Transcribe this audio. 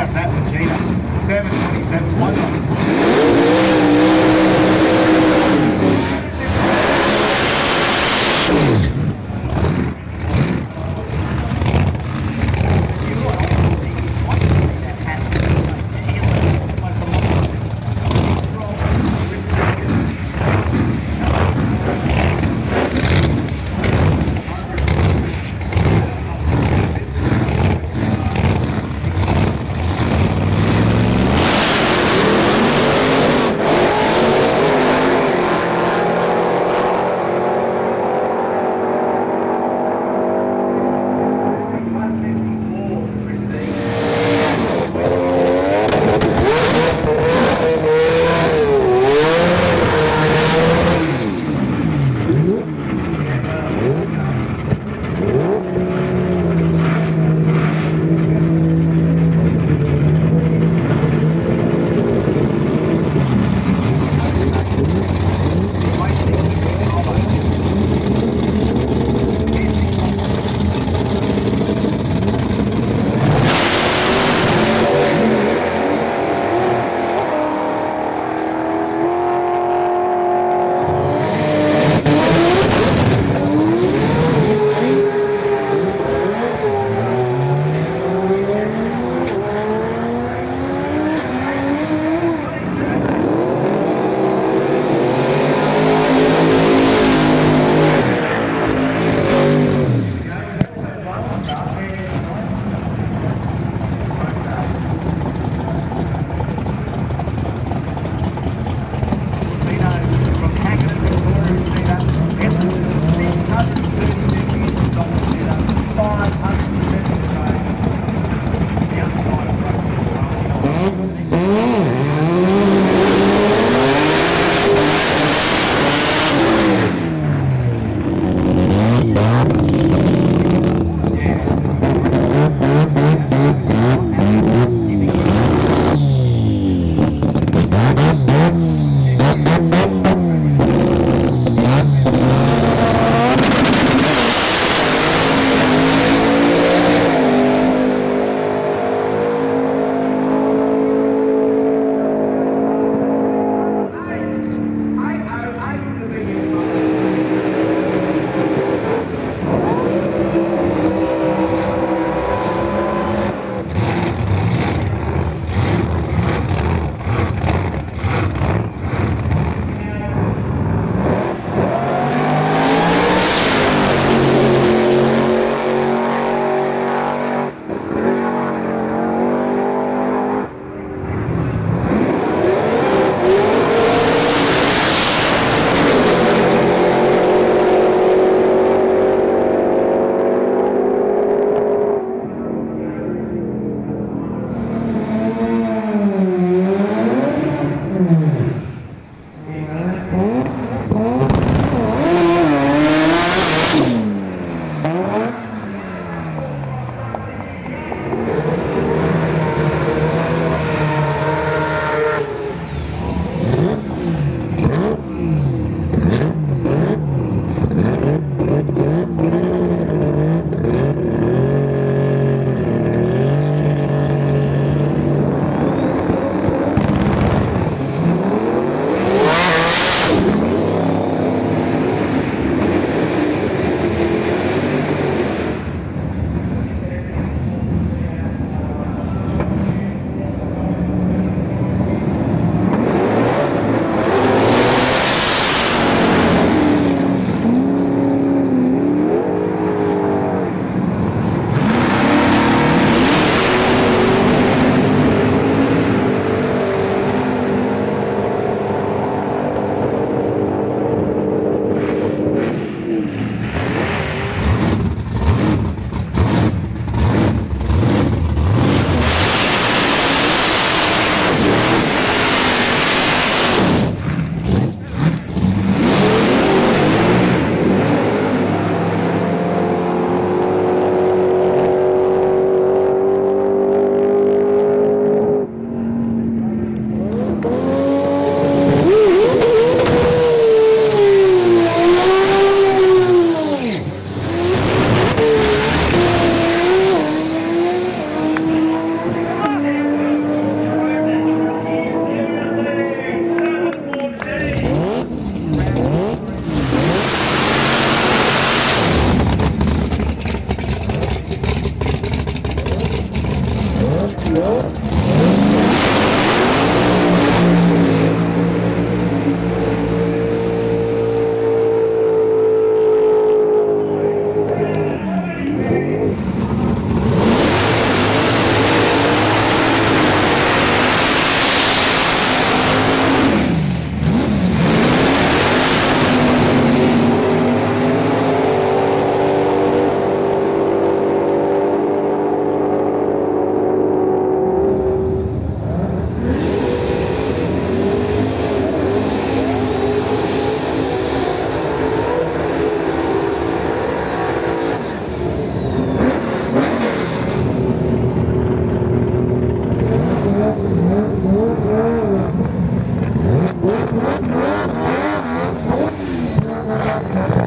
House at Regina, 720 Yeah.